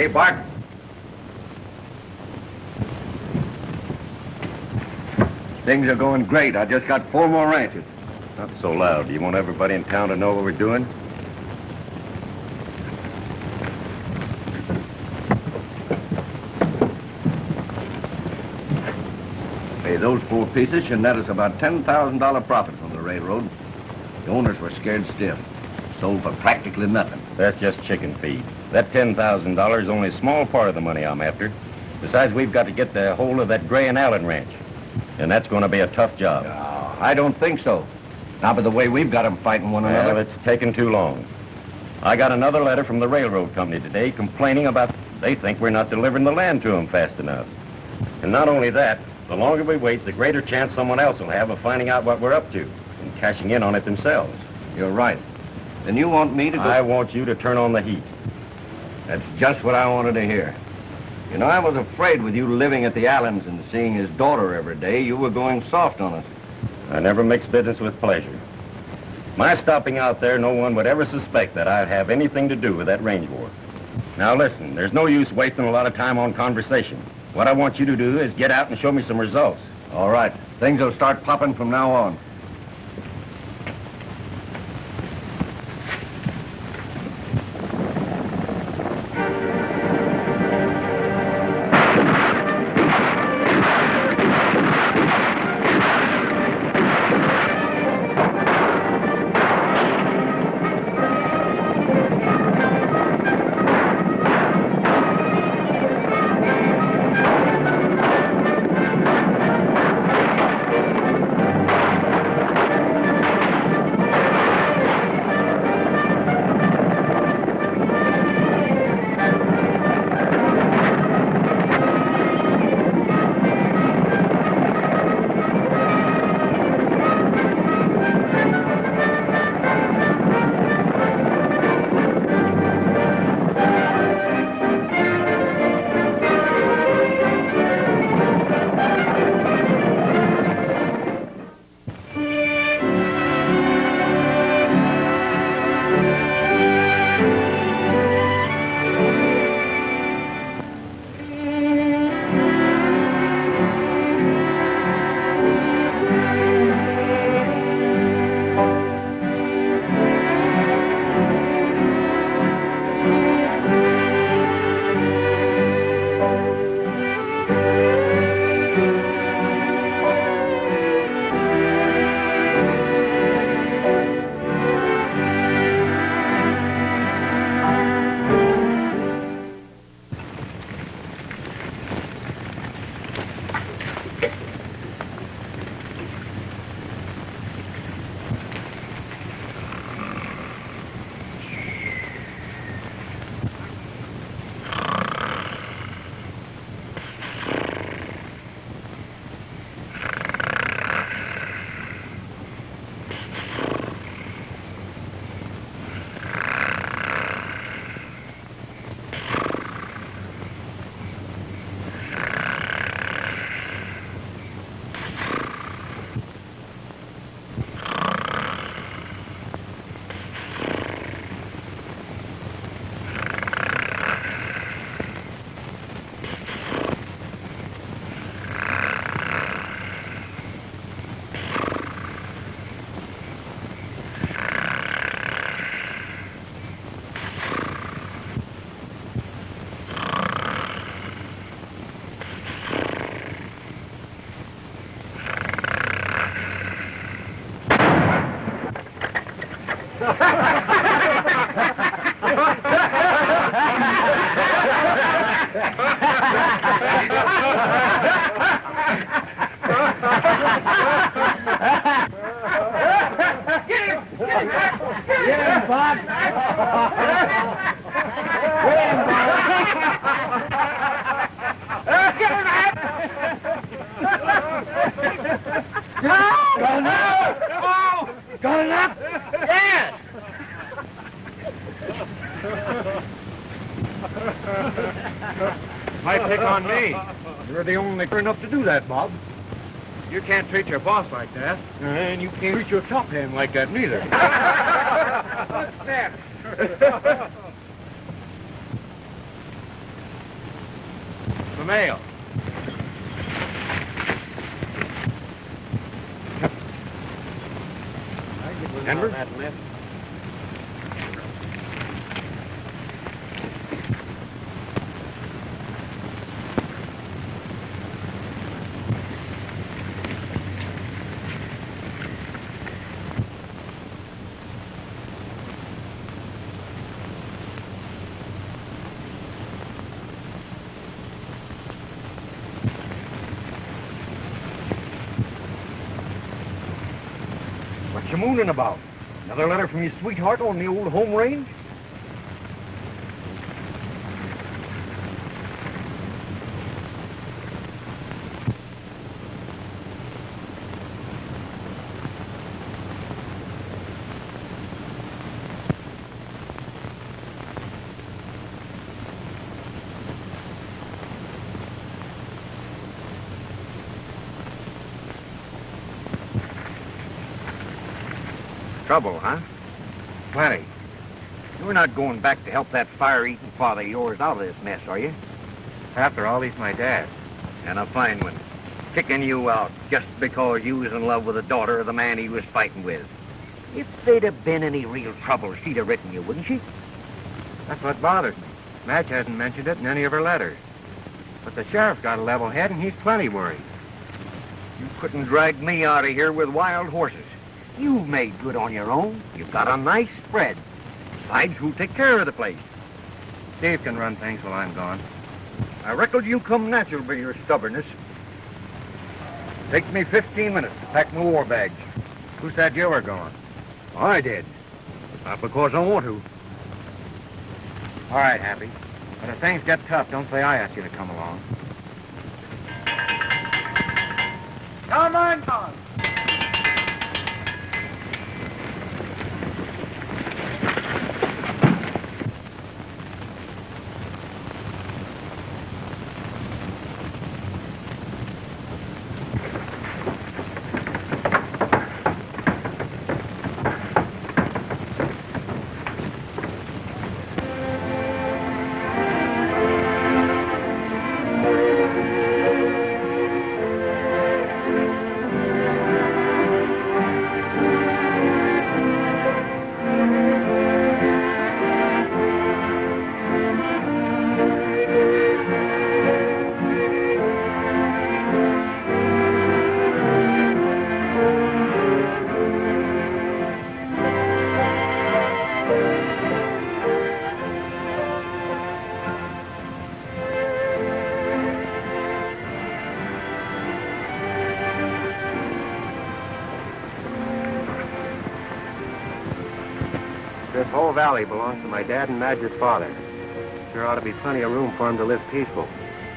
Hey, Bart. Things are going great. I just got four more ranches. Not so loud. Do you want everybody in town to know what we're doing? Hey, those four pieces should net us about $10,000 profit from the railroad. The owners were scared stiff. Sold for practically nothing. That's just chicken feed. That $10,000 is only a small part of the money I'm after. Besides, we've got to get the hold of that Gray and Allen ranch. And that's going to be a tough job. No, I don't think so. Not by the way we've got them fighting one another. Well, it's taken too long. I got another letter from the railroad company today complaining about they think we're not delivering the land to them fast enough. And not only that, the longer we wait, the greater chance someone else will have of finding out what we're up to and cashing in on it themselves. You're right. Then you want me to go... I want you to turn on the heat. That's just what I wanted to hear. You know, I was afraid with you living at the Allens and seeing his daughter every day, you were going soft on us. I never mix business with pleasure. My stopping out there, no one would ever suspect that I'd have anything to do with that range war. Now listen, there's no use wasting a lot of time on conversation. What I want you to do is get out and show me some results. All right. Things will start popping from now on. Can't treat your boss like that. And you can't treat your top hand like that, neither. the mail. Denver? What you mooning about? Another letter from your sweetheart on the old home range? Trouble, huh? Plenty. You're not going back to help that fire-eating father of yours out of this mess, are you? After all, he's my dad. And a fine one. Kicking you out just because you was in love with the daughter of the man he was fighting with. If there'd have been any real trouble, she'd have written you, wouldn't she? That's what bothers me. Madge hasn't mentioned it in any of her letters. But the sheriff's got a level head, and he's plenty worried. You couldn't drag me out of here with wild horses. You've made good on your own. You've got a nice spread. Besides, who'll take care of the place? Dave can run things while I'm gone. I reckon you come natural by your stubbornness. Takes me 15 minutes to pack my war bags. Who said you were going? I did. Not because I want to. All right, Happy. But if things get tough, don't say I asked you to come along. Come on, Don. Valley belongs to my dad and Madge's father. There ought to be plenty of room for him to live peaceful.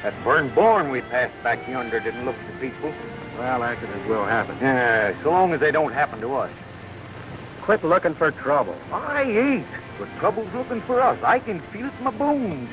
That burned barn we passed back yonder didn't look so peaceful. Well, accidents will happen. Yeah, so long as they don't happen to us. Quit looking for trouble. I ain't. But trouble's looking for us. I can feel it in my bones.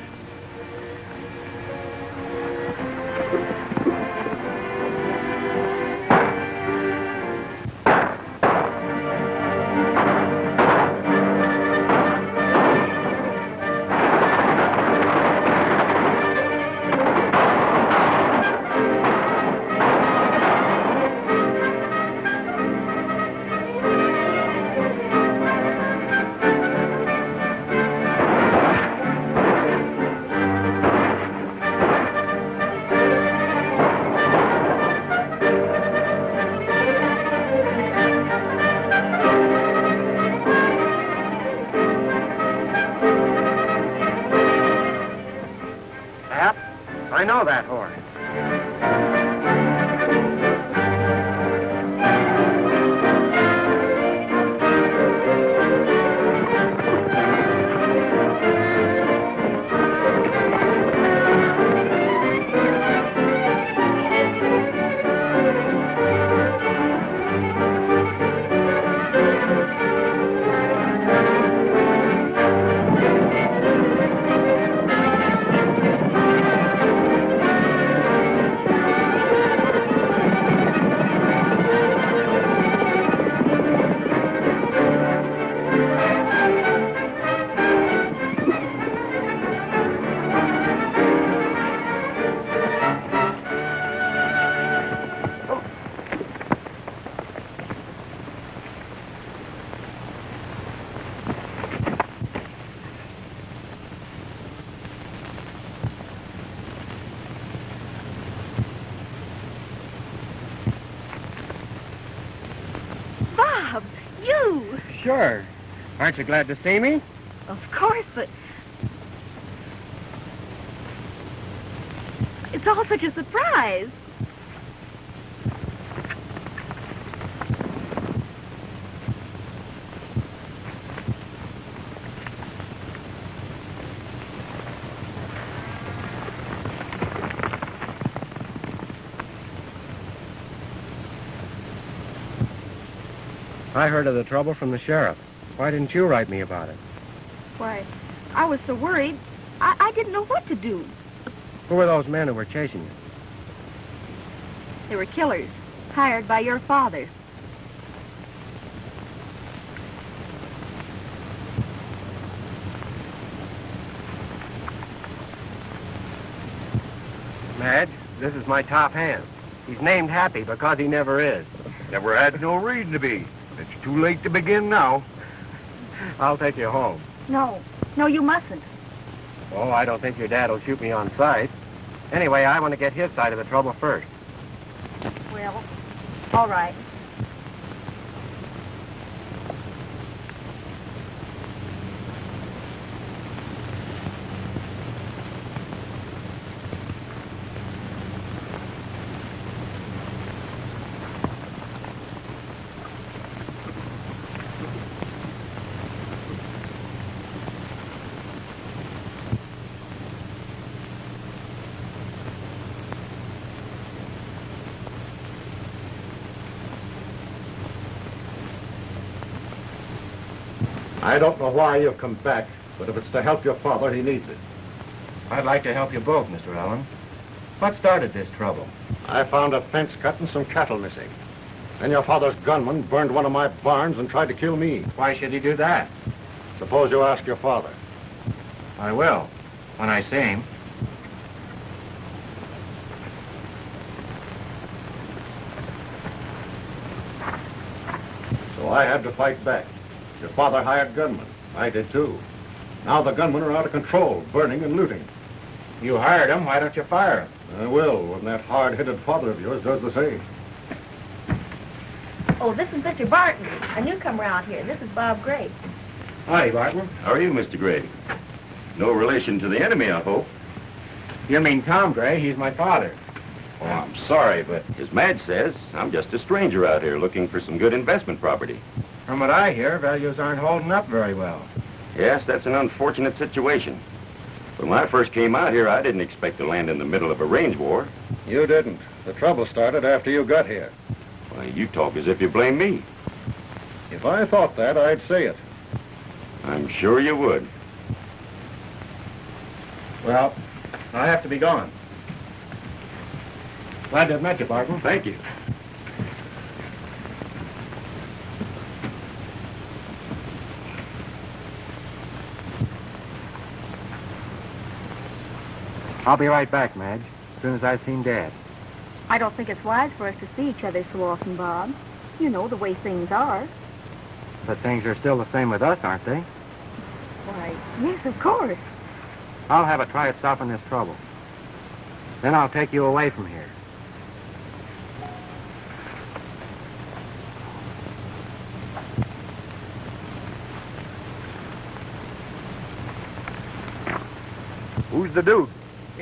Sure. Aren't you glad to see me? Of course, but... It's all such a surprise. I heard of the trouble from the sheriff. Why didn't you write me about it? Why, I was so worried, I, I didn't know what to do. Who were those men who were chasing you? They were killers, hired by your father. Madge, this is my top hand. He's named Happy because he never is. Never had no reason to be. It's too late to begin now. I'll take you home. No, no, you mustn't. Oh, I don't think your dad will shoot me on sight. Anyway, I want to get his side of the trouble first. Well, all right. I don't know why you've come back, but if it's to help your father, he needs it. I'd like to help you both, Mr. Allen. What started this trouble? I found a fence cut and some cattle missing. Then your father's gunman burned one of my barns and tried to kill me. Why should he do that? Suppose you ask your father. I will, when I see him. So I had to fight back. Your father hired gunmen. I did too. Now the gunmen are out of control, burning and looting. You hired them, why don't you fire them? I will, when that hard-headed father of yours does the same. Oh, this is Mr. Barton, a newcomer out here. This is Bob Gray. Hi, Barton. How are you, Mr. Gray? No relation to the enemy, I hope. You mean Tom Gray? He's my father. Oh, I'm sorry, but as Madge says, I'm just a stranger out here looking for some good investment property. From what I hear, values aren't holding up very well. Yes, that's an unfortunate situation. But when I first came out here, I didn't expect to land in the middle of a range war. You didn't. The trouble started after you got here. Why, you talk as if you blame me. If I thought that, I'd say it. I'm sure you would. Well, I have to be gone. Glad to have met you, Barton. Thank you. I'll be right back, Madge, as soon as I've seen Dad. I don't think it's wise for us to see each other so often, Bob. You know the way things are. But things are still the same with us, aren't they? Why, yes, of course. I'll have a try at stopping this trouble. Then I'll take you away from here. Who's the dude?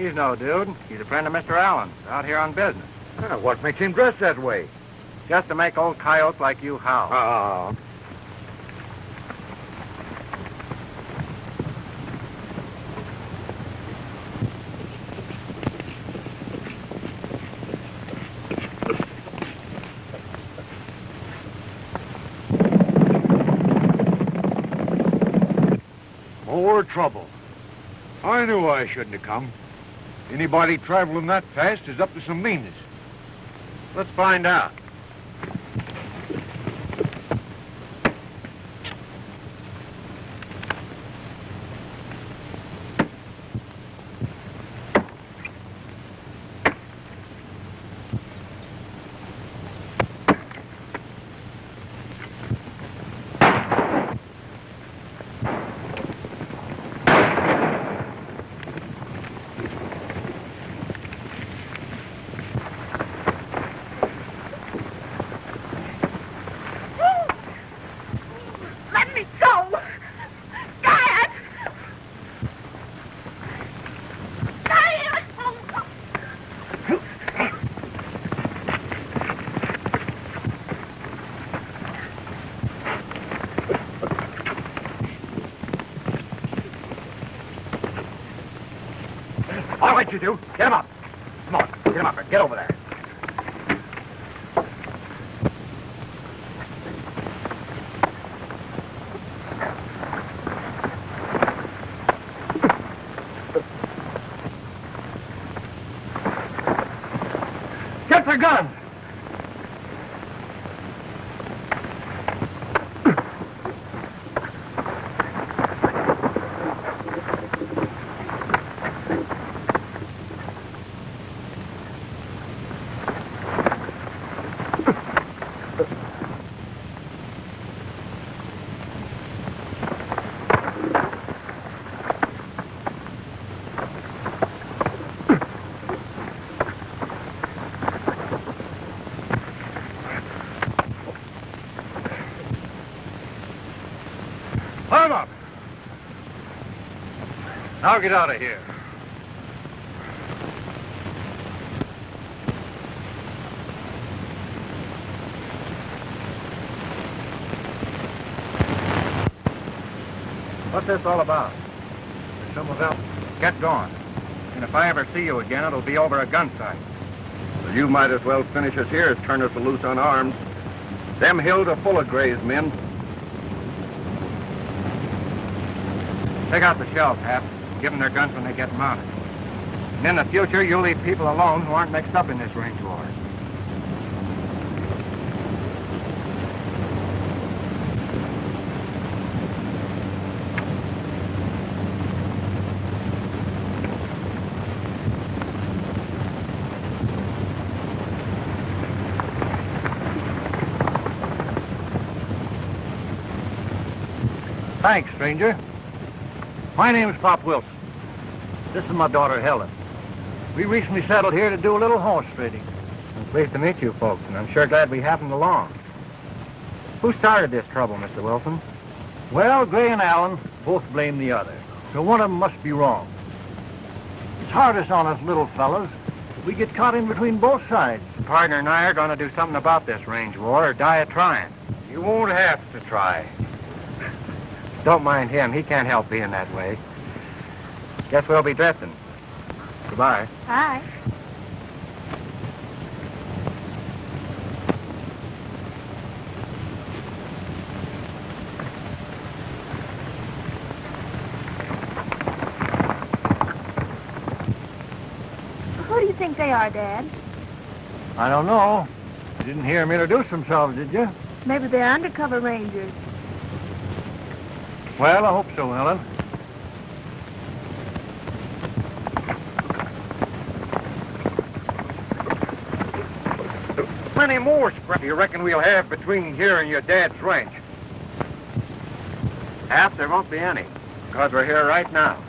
He's no dude. He's a friend of Mr. Allen's, out here on business. Ah, what makes him dress that way? Just to make old coyotes like you howl. Ah, More trouble. I knew I shouldn't have come. Anybody traveling that fast is up to some meanness. Let's find out. You do. Get him up. Come on, get him up. Get over there. Get the gun. Climb up. Now get out of here. What's this all about? There's someone else. Get going. And if I ever see you again, it'll be over a gun sight. Well, you might as well finish us here as turn us loose unarmed. Them hills are full of Gray's men. Take out the shells, Hap. Give them their guns when they get mounted. And in the future, you'll leave people alone who aren't mixed up in this range war. Thanks, stranger. My name's Pop Wilson. This is my daughter, Helen. We recently settled here to do a little horse trading. I'm pleased to meet you folks, and I'm sure glad we happened along. Who started this trouble, Mr. Wilson? Well, Gray and Allen both blame the other, so one of them must be wrong. It's hardest on us little fellas. We get caught in between both sides. Partner and I are going to do something about this range war or die a trying. You won't have to try. Don't mind him. He can't help being that way. Guess we'll be drifting. Goodbye. Hi. Who do you think they are, Dad? I don't know. You didn't hear them introduce themselves, did you? Maybe they're undercover rangers. Well, I hope so, Helen. Many more scrap you reckon we'll have between here and your dad's ranch? Half there won't be any, because we're here right now.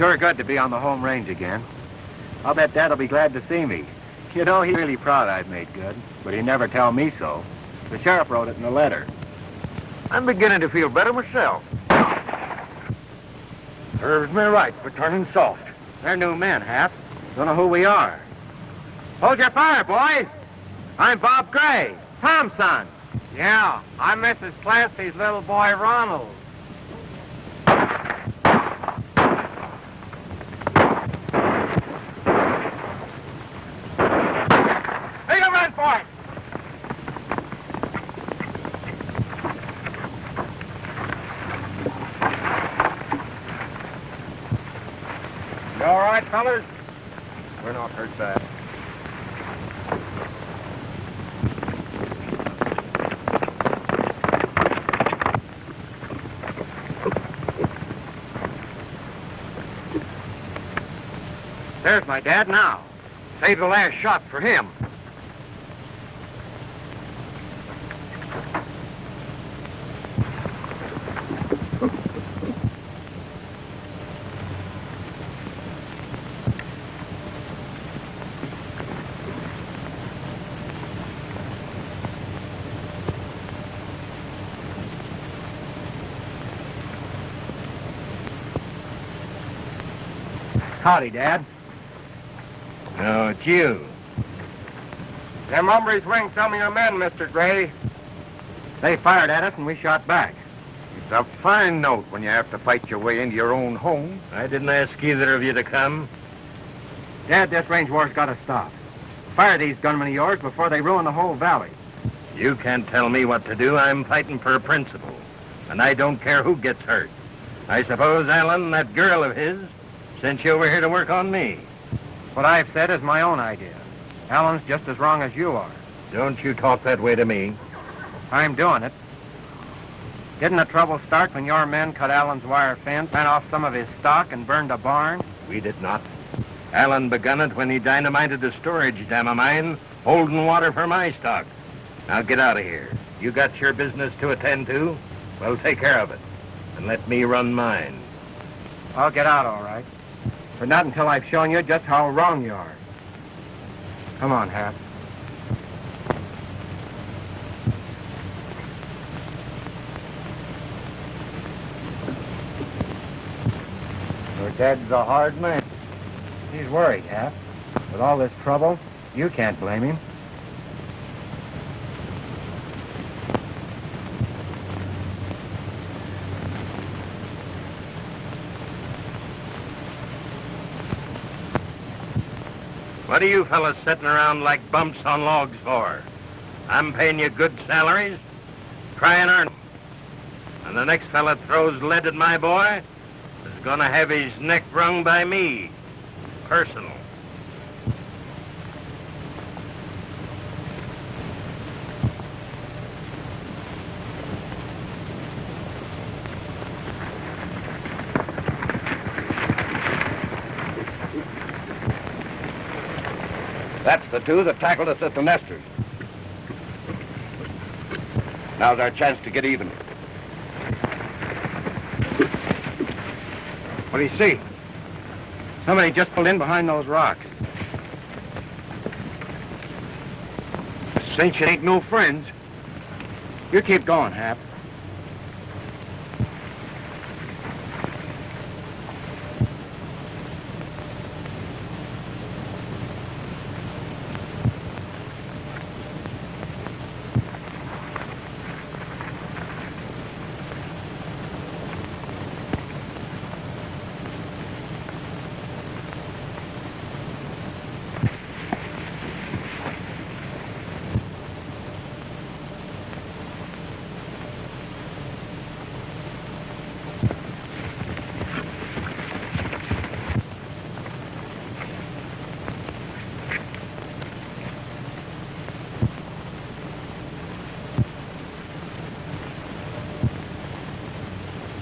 Sure good to be on the home range again. I'll bet Dad'll be glad to see me. You know, he's really proud I've made good, but he never tell me so. The sheriff wrote it in a letter. I'm beginning to feel better myself. Serves me right for turning soft. They're new men, Hap. Don't know who we are. Hold your fire, boys. I'm Bob Gray, Tom's son. Yeah, I'm Mrs. Clancy's little boy, Ronald. Make a run for it! You all right, fellas? We're not hurt bad. There's my dad now. Save the last shot for him. Howdy, Dad. No, it's you. Them hombres winged some of your men, Mr. Gray. They fired at us and we shot back. It's a fine note when you have to fight your way into your own home. I didn't ask either of you to come. Dad, this range war's got to stop. Fire these gunmen of yours before they ruin the whole valley. You can't tell me what to do. I'm fighting for a principle. And I don't care who gets hurt. I suppose Allen, that girl of his, sent you over here to work on me. What I've said is my own idea. Allen's just as wrong as you are. Don't you talk that way to me. I'm doing it. Didn't the trouble start when your men cut Allen's wire fence, ran off some of his stock, and burned a barn? We did not. Allen begun it when he dynamited a storage dam of mine, holding water for my stock. Now get out of here. You got your business to attend to? Well, take care of it. And let me run mine. I'll get out all right. But not until I've shown you just how wrong you are. Come on, Hap. Your dad's a hard man. He's worried, Hap. With all this trouble, you can't blame him. What are you fellas sitting around like bumps on logs for? I'm paying you good salaries. Try and earn. And the next fella throws lead at my boy is gonna have his neck wrung by me. Personal. Two that tackled us at the Nesters. Now's our chance to get even. What do you see? Somebody just pulled in behind those rocks. Cinch ain't no friends. You keep going, Hap.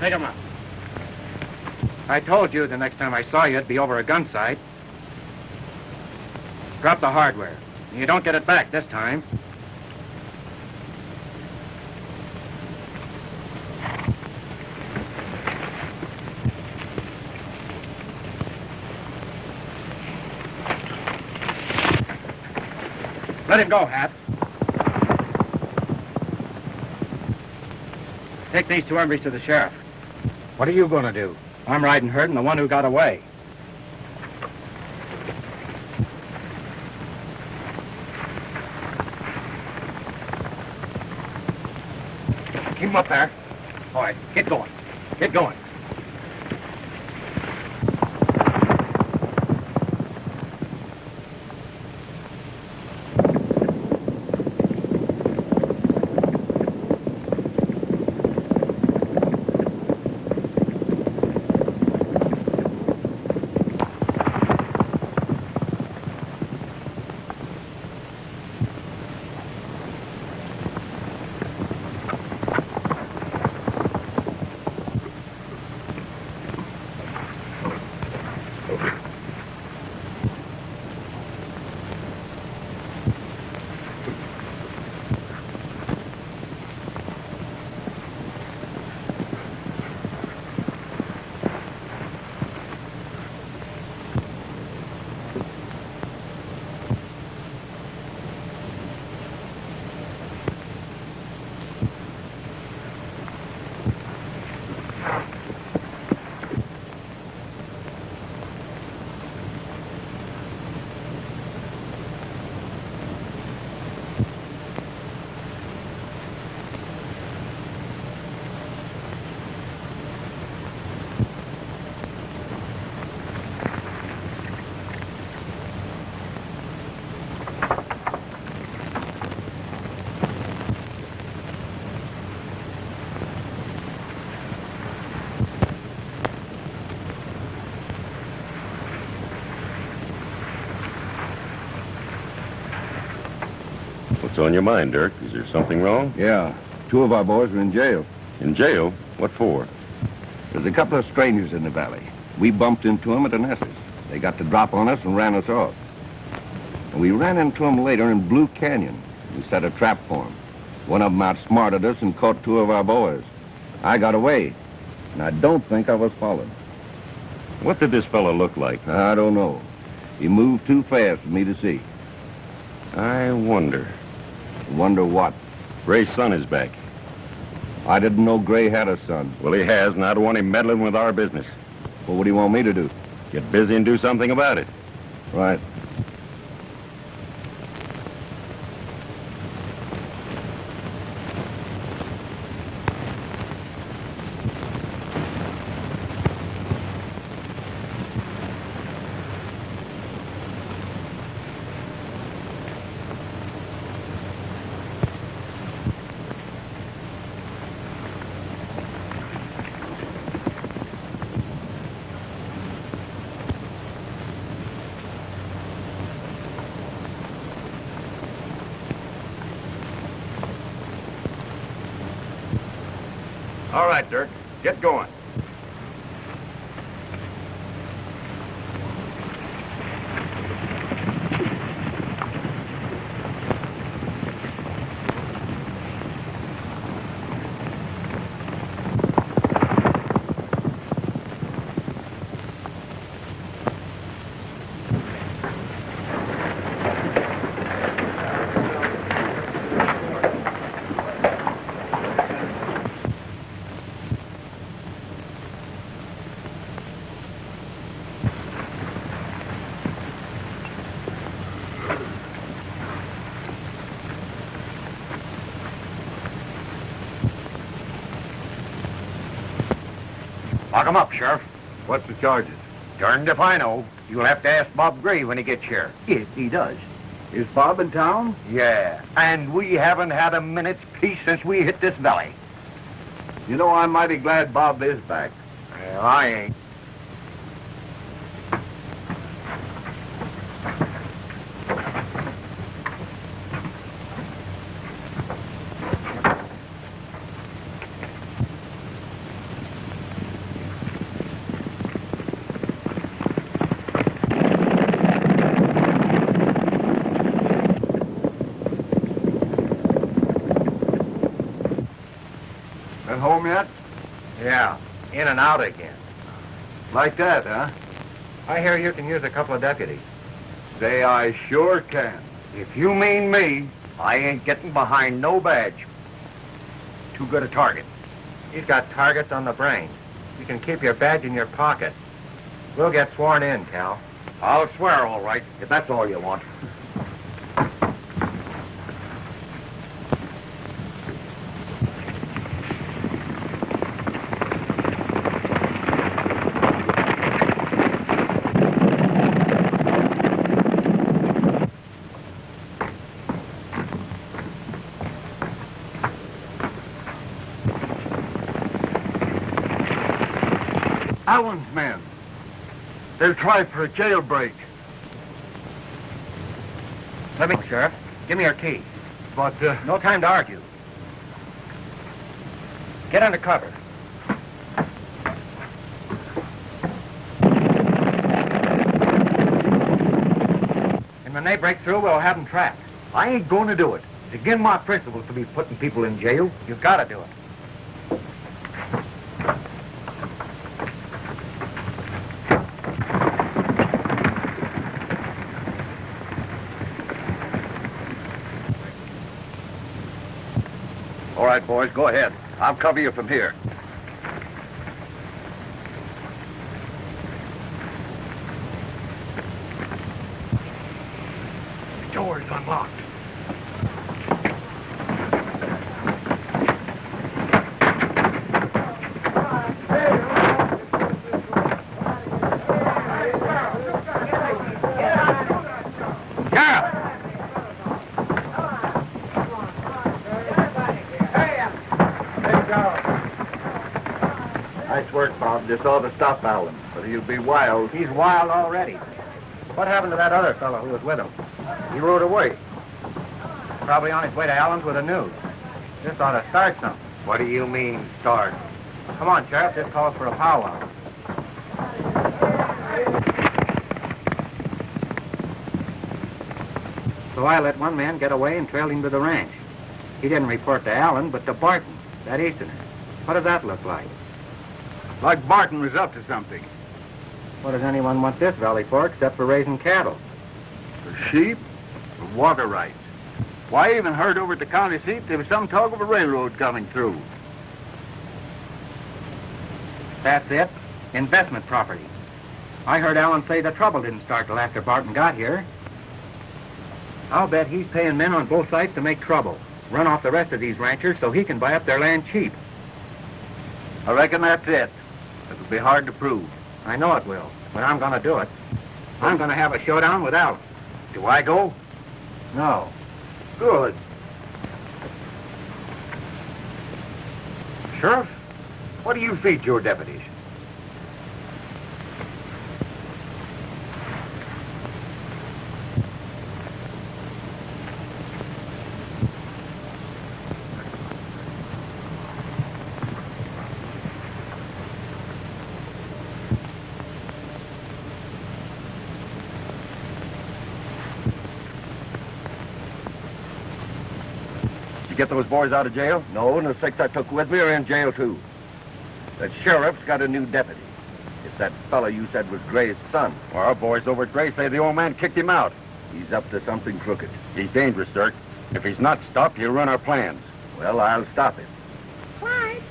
Take 'em up. I told you the next time I saw you, it'd be over a gun sight. Drop the hardware. You don't get it back this time. Let him go, Hap. Take these two hombres to the sheriff. What are you going to do? I'm riding herd and the one who got away. Keep him up there. All right, get going. Get going. On your mind, Dirk? Is there something wrong? Yeah. Two of our boys are in jail. In jail? What for? There's a couple of strangers in the valley. We bumped into them at Anassas. They got the drop on us and ran us off. And we ran into them later in Blue Canyon. We set a trap for them. One of them outsmarted us and caught two of our boys. I got away, and I don't think I was followed. What did this fellow look like? I don't know. He moved too fast for me to see. I wonder. Wonder what? Gray's son is back. I didn't know Gray had a son. Well, he has, and I don't want him meddling with our business. Well, what do you want me to do? Get busy and do something about it. Right. All right, Dirk. Get going. Lock him up, Sheriff. What's the charges? Darned if I know. You'll have to ask Bob Gray when he gets here. If he does. Is Bob in town? Yeah, and we haven't had a minute's peace since we hit this valley. You know, I'm mighty glad Bob is back. Well, I ain't. At home yet? Yeah, in and out again. Like that, huh? I hear you can use a couple of deputies. Say, I sure can. If you mean me, I ain't getting behind no badge. Too good a target. He's got targets on the brain. You can keep your badge in your pocket. We'll get sworn in, Cal. I'll swear, all right, if that's all you want. Allen's men. They'll try for a jailbreak. Let me, Sheriff. Give me your key. But, uh, No time to argue. Get under cover. And when they break through, we'll have them trapped. I ain't going to do it. It's against my principles to be putting people in jail. You've got to do it. Right, boys, go ahead. I'll cover you from here. The door's unlocked. Yeah! Nice Bob. Just stop Allen, but he'll be wild. He's wild already. What happened to that other fellow who was with him? He rode away. Probably on his way to Allen's with the news. This ought to start something. What do you mean, start? Come on, Sheriff. This calls for a powwow. So I let one man get away and trailed him to the ranch. He didn't report to Allen, but to Barton, that Easterner. What does that look like? Like Barton was up to something. What does anyone want this valley for except for raising cattle? For sheep? For water rights. Why, I even heard over at the county seat there was some talk of a railroad coming through. That's it. Investment property. I heard Allen say the trouble didn't start till after Barton got here. I'll bet he's paying men on both sides to make trouble. Run off the rest of these ranchers so he can buy up their land cheap. I reckon that's it. It'll be hard to prove. I know it will, but I'm going to do it. I'm going to have a showdown with Allen. Do I go? No. Good. Sheriff, what do you feed your deputies? Get those boys out of jail? No, and the six I took with me are in jail, too. The sheriff's got a new deputy. It's that fellow you said was Gray's son. Well, our boys over at Gray say the old man kicked him out. He's up to something crooked. He's dangerous, Dirk. If he's not stopped, he'll run our plans. Well, I'll stop him. Clyde?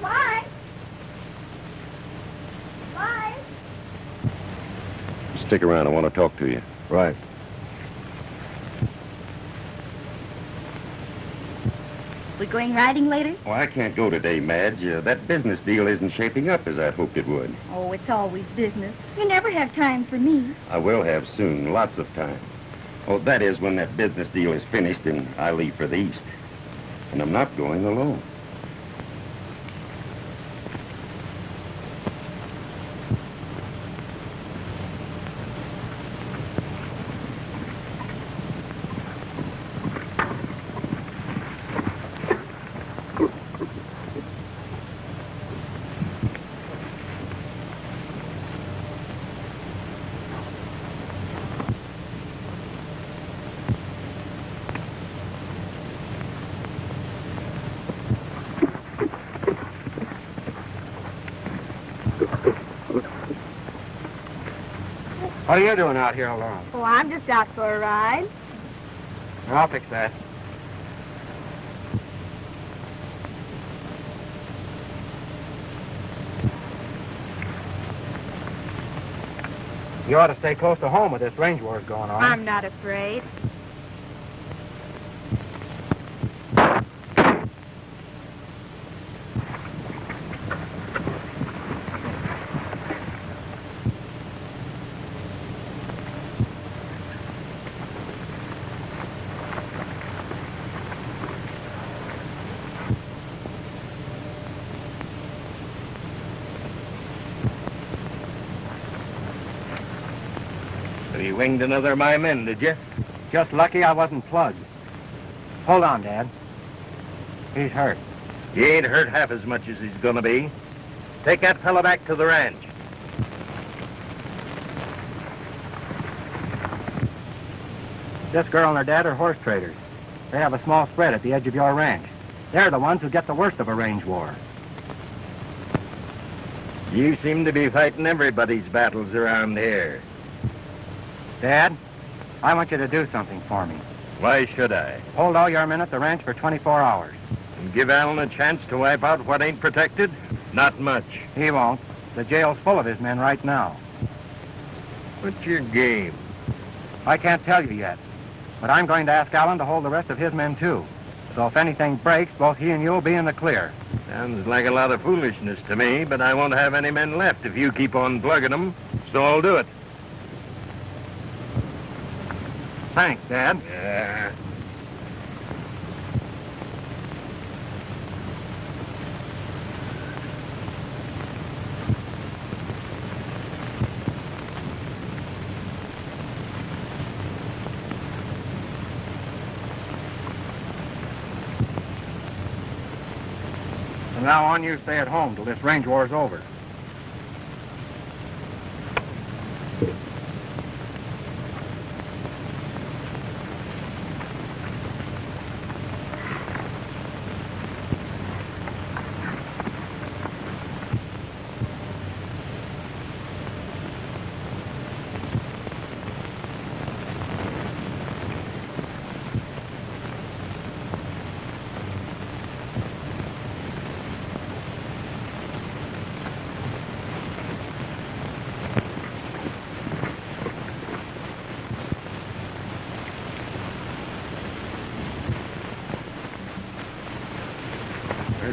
Clyde? Clyde? Stick around. I want to talk to you. Right. Going riding later? Well, I can't go today, Madge. Uh, that business deal isn't shaping up as I'd hoped it would. Oh, it's always business. You never have time for me. I will have soon, lots of time. Oh, that is when that business deal is finished and I leave for the East. And I'm not going alone. What are you doing out here alone? Oh, I'm just out for a ride. I'll fix that. You ought to stay close to home with this range wars going on. I'm not afraid. Winged another of my men, did you? Just lucky I wasn't plugged. Hold on, Dad. He's hurt. He ain't hurt half as much as he's gonna be. Take that fella back to the ranch. This girl and her dad are horse traders. They have a small spread at the edge of your ranch. They're the ones who get the worst of a range war. You seem to be fighting everybody's battles around here. Dad, I want you to do something for me. Why should I? Hold all your men at the ranch for 24 hours. And give Allen a chance to wipe out what ain't protected? Not much. He won't. The jail's full of his men right now. What's your game? I can't tell you yet. But I'm going to ask Allen to hold the rest of his men, too. So if anything breaks, both he and you'll be in the clear. Sounds like a lot of foolishness to me, but I won't have any men left if you keep on plugging them. So I'll do it. Thanks, Dad. Yeah. From now on, you stay at home till this range war is over.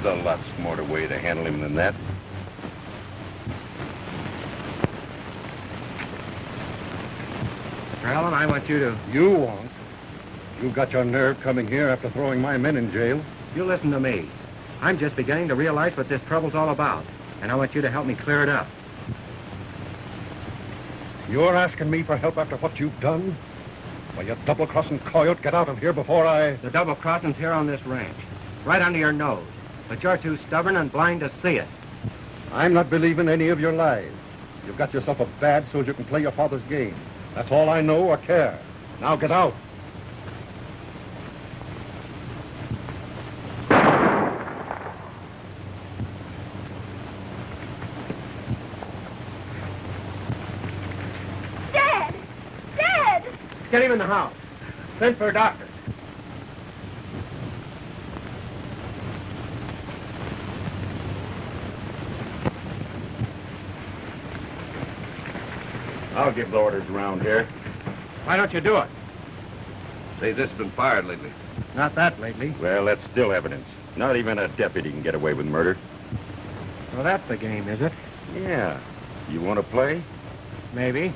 There's a lot smarter way to handle him than that. Mr. Allen, I want you to... You won't. You got your nerve coming here after throwing my men in jail. You listen to me. I'm just beginning to realize what this trouble's all about, and I want you to help me clear it up. You're asking me for help after what you've done? Well, you double-crossing coyote, get out of here before I... The double crossing's here on this ranch, right under your nose. But you're too stubborn and blind to see it. I'm not believing any of your lies. You've got yourself a bad so you can play your father's game. That's all I know or care. Now get out. Dad! Dad! Get him in the house. Send for a doctor. I'll give the orders around here. Why don't you do it? Say, this has been fired lately. Not that lately. Well, that's still evidence. Not even a deputy can get away with murder. Well, that's the game, is it? Yeah. You want to play? Maybe.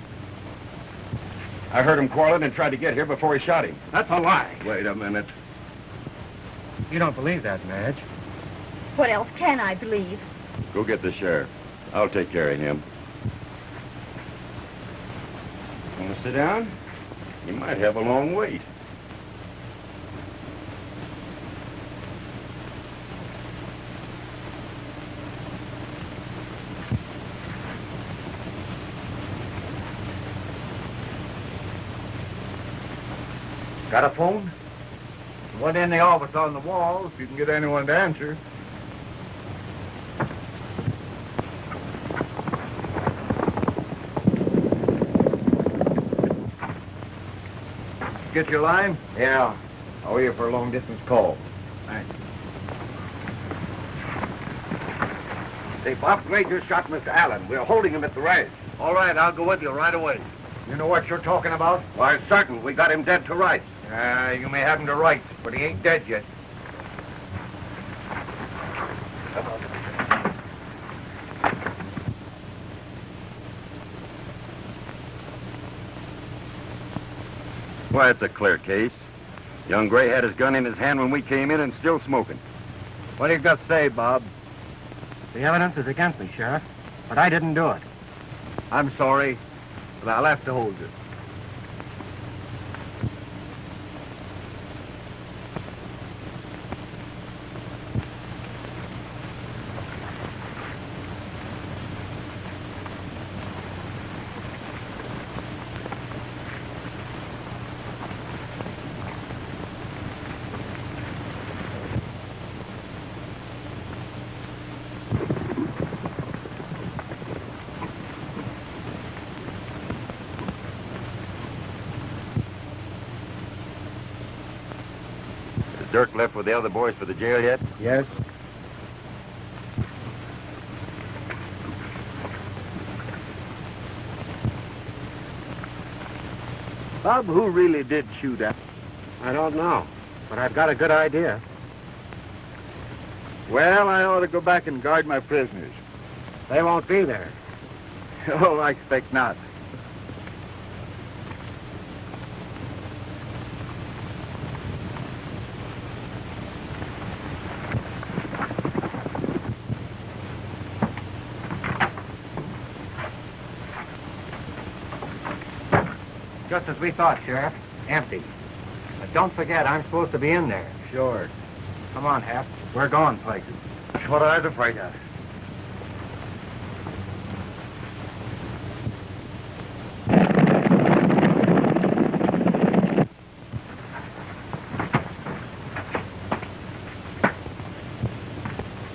I heard him quarreling and tried to get here before he shot him. That's a lie. Wait a minute. You don't believe that, Madge. What else can I believe? Go get the sheriff. I'll take care of him. Want to sit down? You might have a long wait. Got a phone? One in the office on the wall, if you can get anyone to answer. Get your line? Yeah. I'll wait for a long distance call. Say, Bob Gray just shot Mr. Allen. We're holding him at the ranch. All right, I'll go with you right away. You know what you're talking about? Why, certain. We got him dead to rights. Uh, you may have him to rights, but he ain't dead yet. Why, it's a clear case. Young Gray had his gun in his hand when we came in and still smoking. What do you got to say, Bob? The evidence is against me, Sheriff, but I didn't do it. I'm sorry, but I'll have to hold you. Is Dirk left with the other boys for the jail yet? Yes? Bob, who really did shoot at? I don't know, but I've got a good idea. Well, I ought to go back and guard my prisoners. They won't be there. Oh, I expect not. Just as we thought, Sheriff. Empty. But don't forget, I'm supposed to be in there. Sure. Come on, Hap. We're going places. That's what I was afraid of.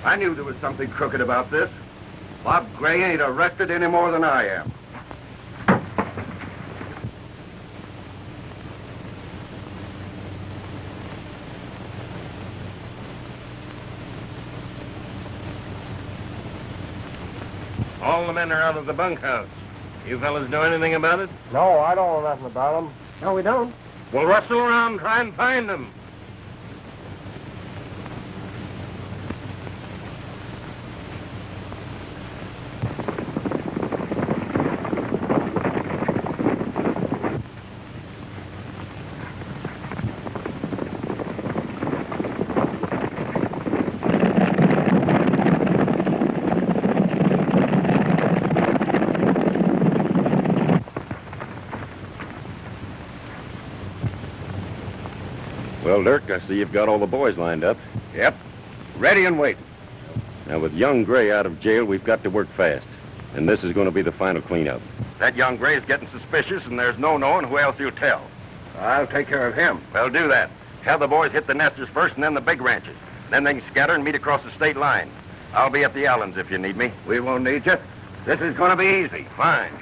I knew there was something crooked about this. Bob Gray ain't arrested any more than I am. All the men are out of the bunkhouse. You fellas know anything about it? No, I don't know nothing about them. No, we don't. Well, rustle around try and find them. Well, Dirk, I see you've got all the boys lined up. Yep. Ready and waiting. Now, with young Gray out of jail, we've got to work fast. And this is going to be the final cleanup. That young Gray's getting suspicious, and there's no knowing who else you'll tell. I'll take care of him. Well, do that. Have the boys hit the nesters first and then the big ranches. Then they can scatter and meet across the state line. I'll be at the Allens if you need me. We won't need you. This is going to be easy. Fine.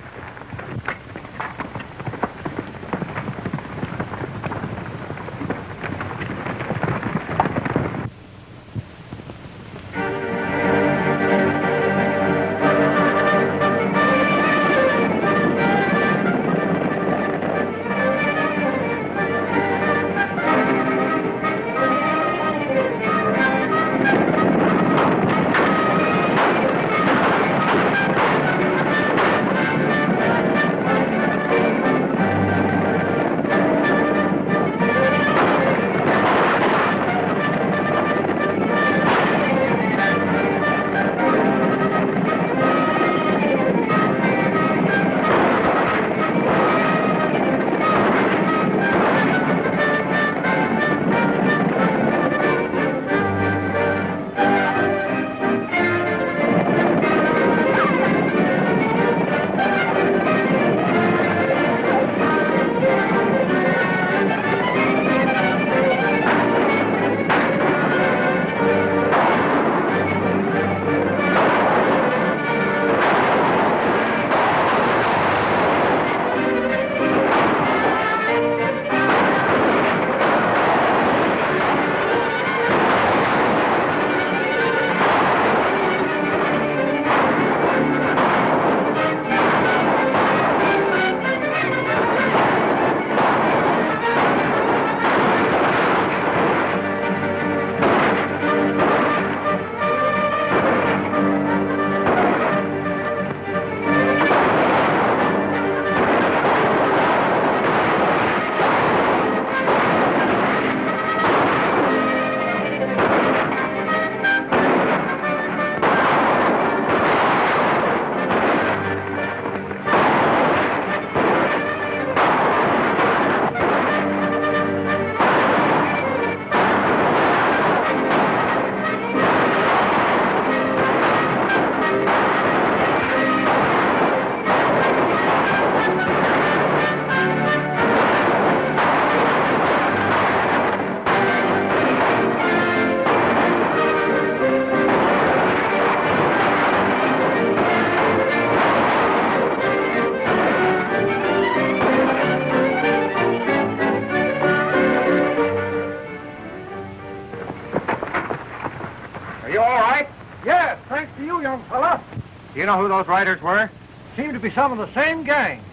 Know who those riders were? Seem to be some of the same gang.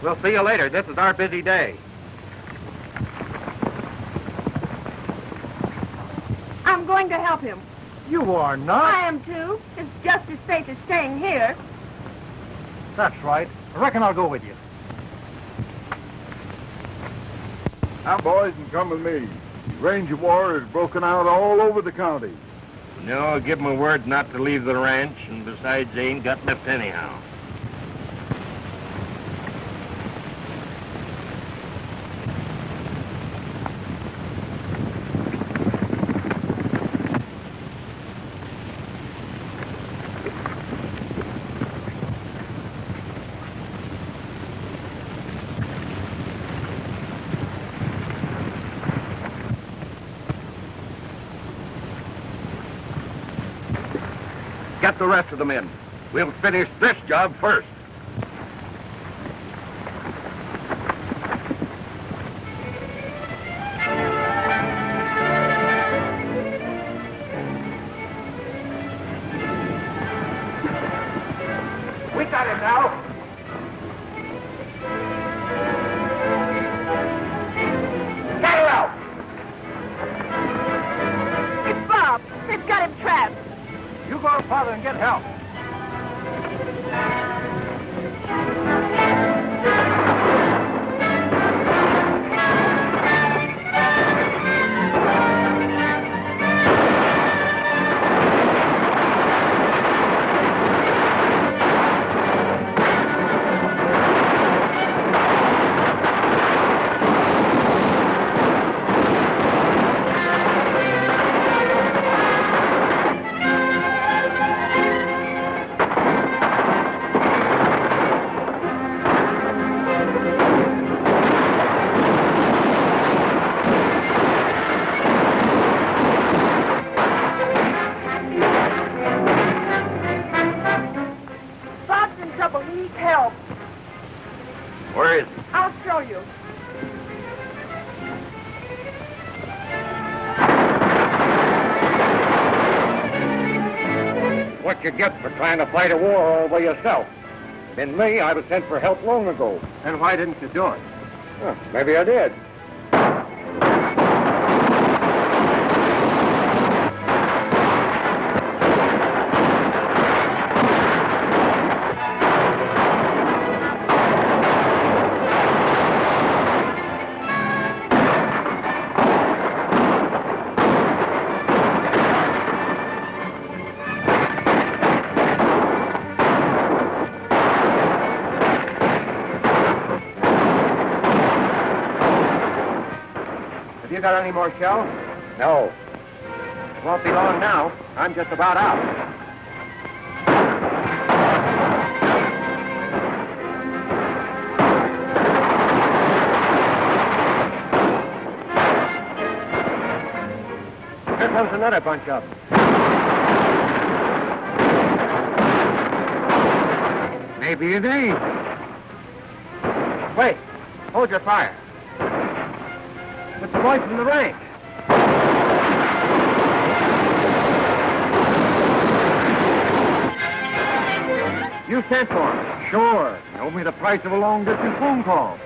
We'll see you later. This is our busy day. I'm going to help him. You are not. I am too. It's just as safe as staying here. That's right. I reckon I'll go with you. Now, boys, and come with me. Ranger war has broken out all over the county. No, give 'em a word not to leave the ranch, and besides, they ain't got left anyhow. The rest of them in. We'll finish this job first. What you get for trying to fight a war all by yourself. In me, I was sent for help long ago. And why didn't you do it? Huh, maybe I did. Got any more shells? No. It won't be long now. I'm just about out. Here comes another bunch of. Maybe it ain't. Wait. Hold your fire. Boy from the rank. You sent for him? Sure. He owed me the price of a long-distance phone call.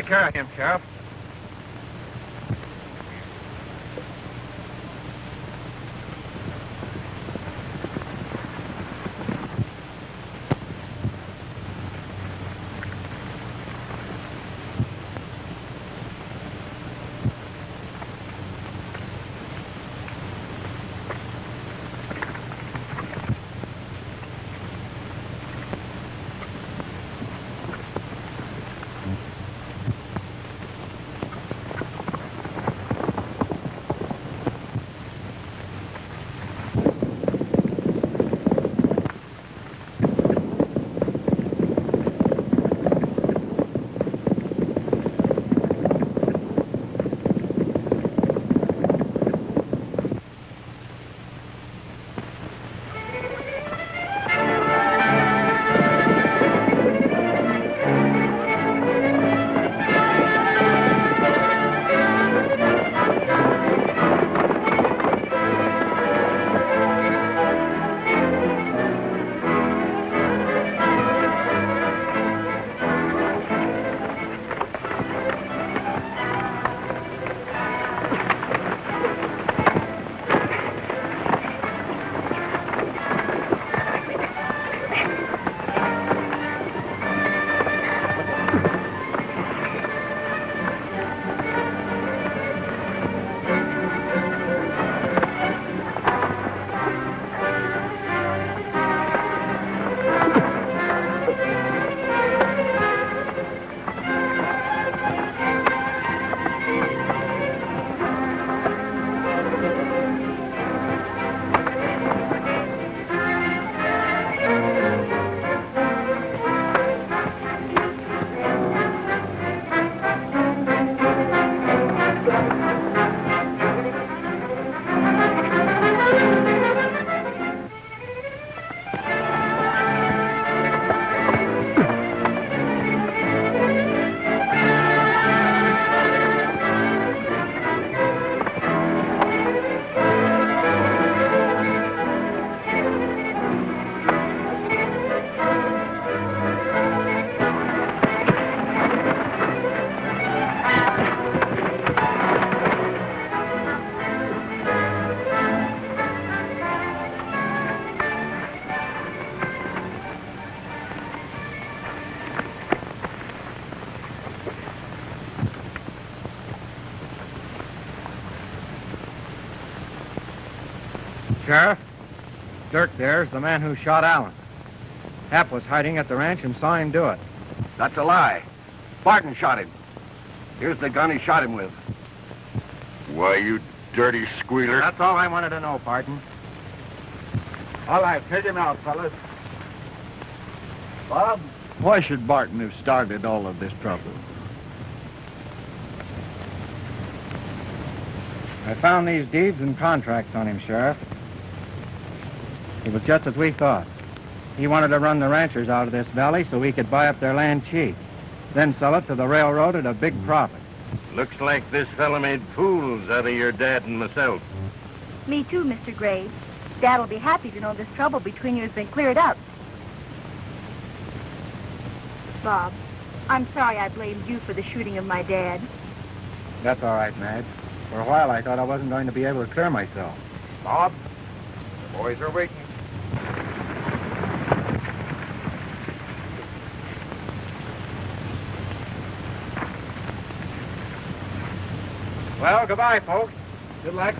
Take care of him, Sheriff. Sheriff, Dirk there's the man who shot Allen. Hap was hiding at the ranch and saw him do it. That's a lie. Barton shot him. Here's the gun he shot him with. Why, you dirty squealer. That's all I wanted to know, Barton. All right, take him out, fellas. Bob? Why should Barton have started all of this trouble? I found these deeds and contracts on him, Sheriff. It was just as we thought. He wanted to run the ranchers out of this valley so he could buy up their land cheap, then sell it to the railroad at a big profit. Looks like this fella made fools out of your dad and myself. Me too, Mr. Graves. Dad'll be happy to know this trouble between you has been cleared up. Bob, I'm sorry I blamed you for the shooting of my dad. That's all right, Madge. For a while, I thought I wasn't going to be able to clear myself. Bob, the boys are waiting. Well, goodbye, folks. Good luck.